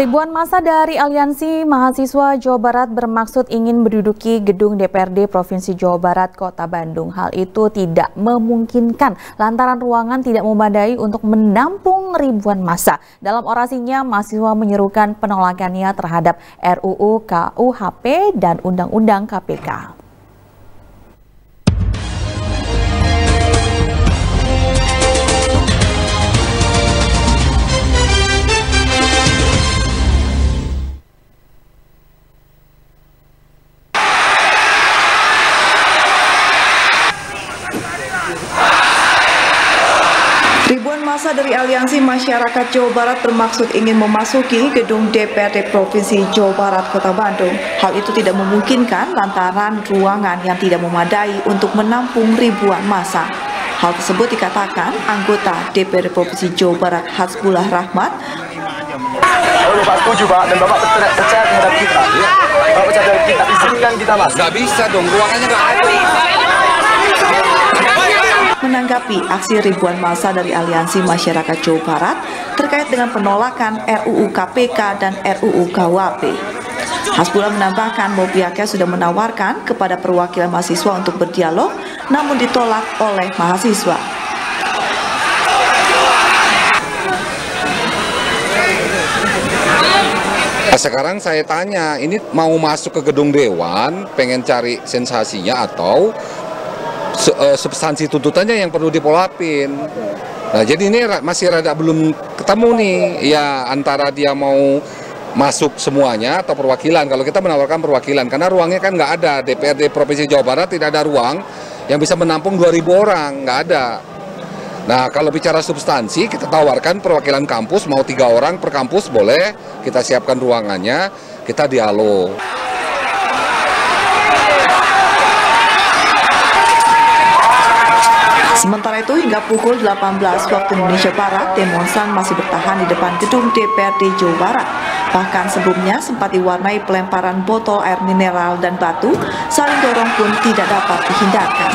Ribuan masa dari Aliansi Mahasiswa Jawa Barat bermaksud ingin menduduki gedung DPRD Provinsi Jawa Barat Kota Bandung. Hal itu tidak memungkinkan lantaran ruangan tidak memadai untuk menampung ribuan masa. Dalam orasinya, mahasiswa menyerukan penolakannya terhadap RUU KUHP dan Undang-Undang KPK. Masa dari Aliansi Masyarakat Jawa Barat bermaksud ingin memasuki gedung DPRD Provinsi Jawa Barat Kota Bandung. Hal itu tidak memungkinkan lantaran ruangan yang tidak memadai untuk menampung ribuan masa. Hal tersebut dikatakan anggota DPRD Provinsi Jawa Barat Hasbullah Rahmat. Bapak setuju Pak, dan Bapak percaya terhadap kita. Bapak percaya kita izinkan kita masuk. Nggak bisa dong, ruangannya ada. Menanggapi aksi ribuan masa dari Aliansi Masyarakat Jawa Barat terkait dengan penolakan RUU KPK dan RUU KUHP. Hasbullah menambahkan bahwa pihaknya sudah menawarkan kepada perwakilan mahasiswa untuk berdialog, namun ditolak oleh mahasiswa. Nah, sekarang saya tanya, ini mau masuk ke gedung dewan, pengen cari sensasinya atau substansi tuntutannya yang perlu dipolapin. Nah, jadi ini masih rada belum ketemu nih, ya antara dia mau masuk semuanya atau perwakilan. Kalau kita menawarkan perwakilan, karena ruangnya kan nggak ada. DPRD Provinsi Jawa Barat tidak ada ruang yang bisa menampung 2.000 orang, nggak ada. Nah, kalau bicara substansi, kita tawarkan perwakilan kampus, mau tiga orang per kampus boleh, kita siapkan ruangannya, kita dialog. Sementara itu hingga pukul 18 waktu Indonesia Barat, demonstran masih bertahan di depan gedung DPRD Jawa Barat. Bahkan sebelumnya sempat diwarnai pelemparan botol air mineral dan batu, saling dorong pun tidak dapat dihindarkan.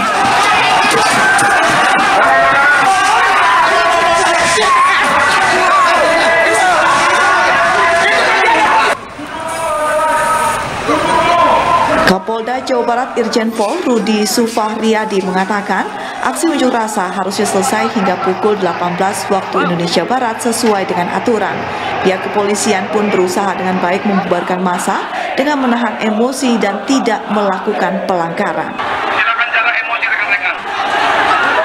Kapolda Jawa Barat Irjen Pol Rudi Sufahriyadi mengatakan aksi unjuk rasa harusnya selesai hingga pukul 18 waktu Indonesia Barat sesuai dengan aturan. Pihak kepolisian pun berusaha dengan baik membubarkan massa dengan menahan emosi dan tidak melakukan pelanggaran. Silakan jaga emosi rekan-rekan.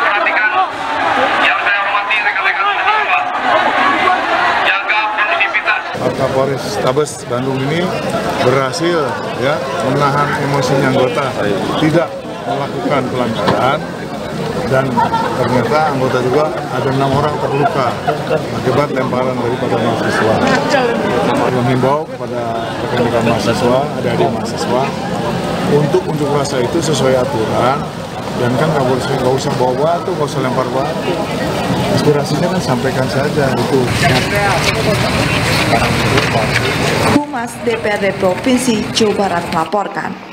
Perhatikan yang saya hormati rekan-rekan mahasiswa. Jaga kondusivitas. Pak Kapolres Tabes Bandung ini berhasil ya menahan emosinya anggota, tidak melakukan pelanggaran dan ternyata anggota juga ada enam orang terluka akibat lemparan daripada mahasiswa. Menghimbau kepada rekan-rekan mahasiswa, adik-adik mahasiswa untuk unjuk rasa itu sesuai aturan dan kan nggak boleh nggak usah bawa batu, nggak usah lempar batu. Aspirasinya kan sampaikan saja itu. Humas DPRD Provinsi Jawa Barat melaporkan.